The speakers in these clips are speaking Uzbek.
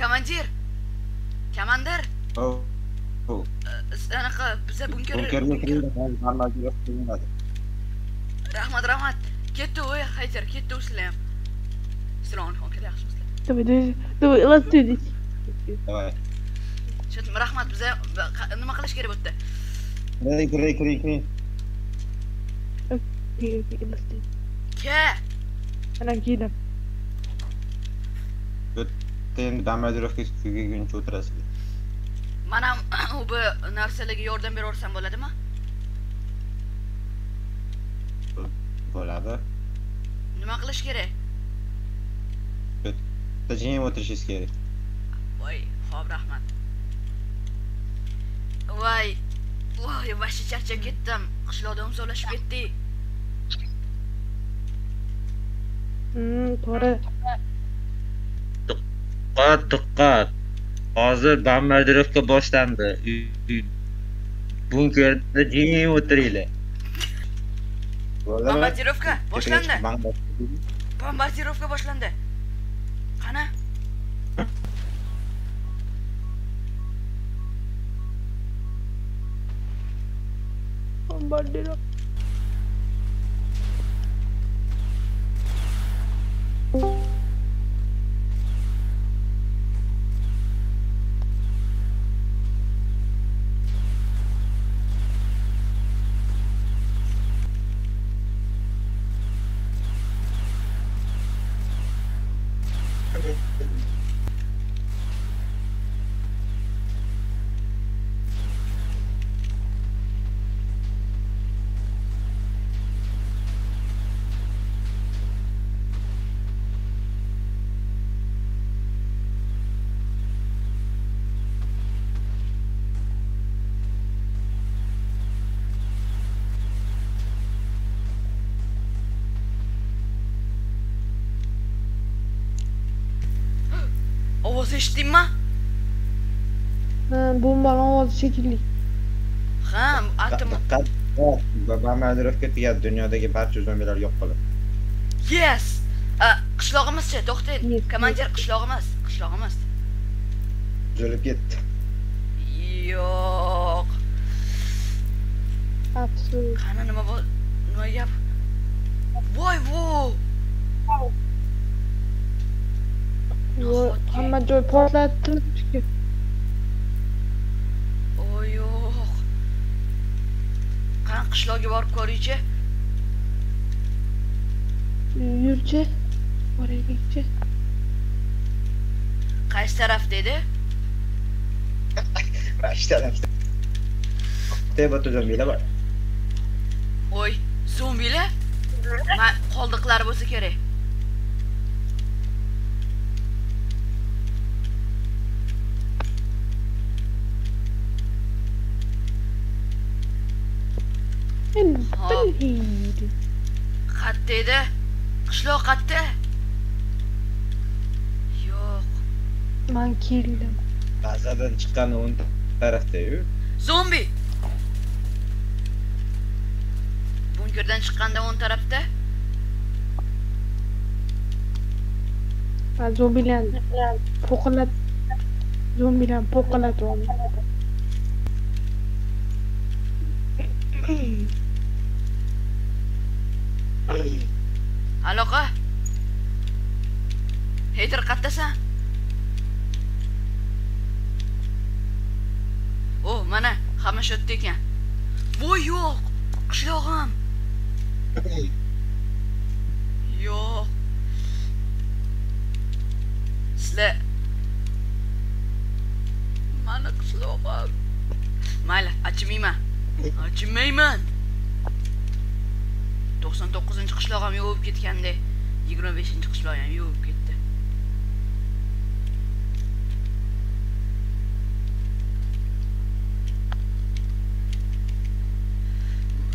كماندير. كماندير. أه، أنا بنكر بنكر رحمت. كيتو كيتو سلام هون كده سلام رحمت بزاف ما بوتا أوكي أوكي أنا keldim. Endi bombardirovka tugaguncha o'tirasizlar. man ham u bu narsalarga yordam beraversam bo'ladimi Bo'ladi. nima qilish kerak Bitta jim o'tirishingiz kerak. voy ho'p rahmat voy voy вообще charchab ketdim qishloqda umzolashib ketdik Hmm, to'g'ri. Diqqat, diqqat. Hozir bombardirovka boshlandi. Bunkerda jim o'tiringlar. Bombardirovka boshlandi Bombardirovka. bombardirovka boshlandi qani Bombardiro. vazgeçtin mi? Ha, bombadan vazgeçildik. Ha, atım. Babam öldürüp gitti dünyadaki barcha zombilar yo'q qilib. Yes. Ee, Qishlog'imiz-chi, şey, to'xtang. Komandir qishlog'imiz, qishlog'imiz. Buzilib ketdi. Yo'q. Absurd. Qani nima bo'l? Nima gap? Voy, voy. Yo, ama dur patlattım çünkü. O yok. Oh. Kan kışlacı var koruyucu. Yürüce. Oraya gidecek. Kaç taraf dedi? Kaç taraf dedi? Ortaya batı zombiyle var. Oy zombiyle? Qoldiklar bo'lsa kerak. Bilmaydi. Qayerda edi? Qishloq qayerda? Yo'q. Man keldim. Bazadan chiqqan o'ng tarafda-yu. Zombi. Bunkerdan chiqqanda o'ng tarafda. Ha, zombilar po'qilab zombilar po'qilatyapti. Aloqa? Hater qayerdasan? O, mana hamma shu yerda ekan. Voy yo'q. Qishlog'im. Yo'q. Sizlar Mani qishlog'im. Mayli, achimayman. Achinmayman. 99 qishloq ham yuvib ketganda 25 qishloq ham yuvib ketdi.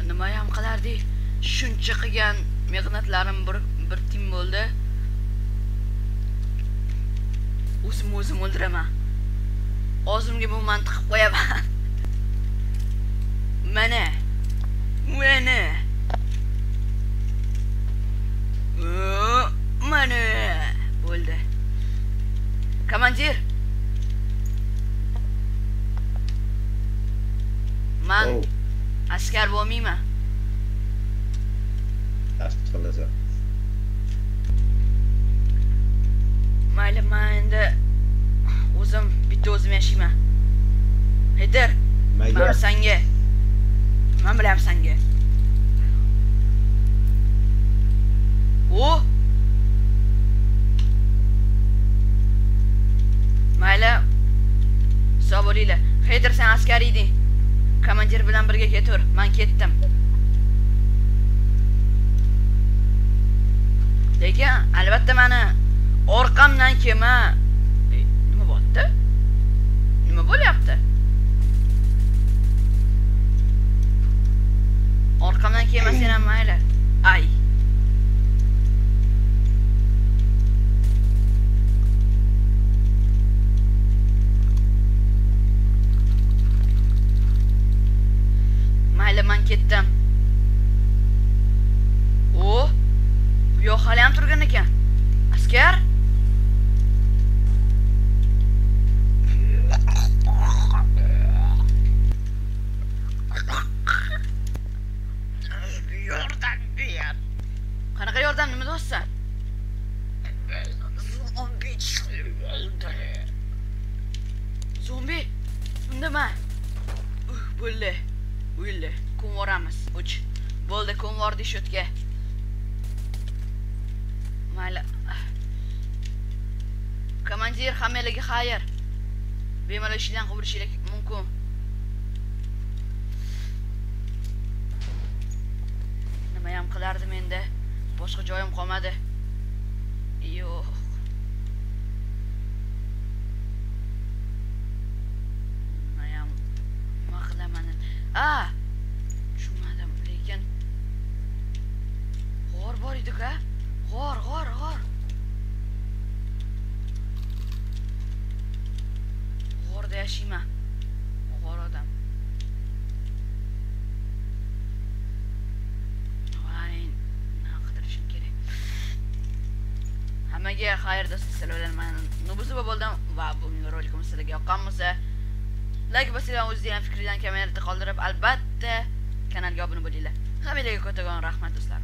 Nima ham qilardik? Shuncha qilgan mehnatlarim bir bir tim bo'ldi. O'zim o'zim o'ldiraman. O'zimga bu mantiq qo'yaman. Mana. Mana. Oo, Mana bo'ldi. Komandir, askar bo'lmayman tashqi qilasa mayli man endi o'zim bitta o'zim yashayman haydar man sanga man bilaman sanga o mayli sog' bo'linglar haydar sen askar eding komandir bilan birga ketaver man ketdim. Lekin albatta mani orqamdan kelma e, nima bo'lyapti? Nima bo'lyapti? Orqamdan kelmasang ham mayli. Ay. Ketdim. O bu yoq haliyam turgan ekan. Askar? Yordam ber qanaqa yordam nima deyapsan zombi o'ldi. Zombi? Undama Uh, bo'ldi o'ldi kun boramiz uch. Bo'ldi kun shu shotga mayli. Komandir hammalarga xayr. Bemalol ishinglarni qidirishinglar mumkin. Nimayam qilardim endi? Boshqa joyim qolmadi. Yo'q. Nimayam nima qilaman? A! Hammaga xayr do'stlar sizlar bilan man nubuzi bo'ldim va bugungi rolikimiz sizlarga yoqqan bo'lsa layk bosinglar o'zinglarni fikringlarni kommentarda qoldirib albatta kanalga obuna bo'linglar. Hammalarga kattakon rahmat do'stlar.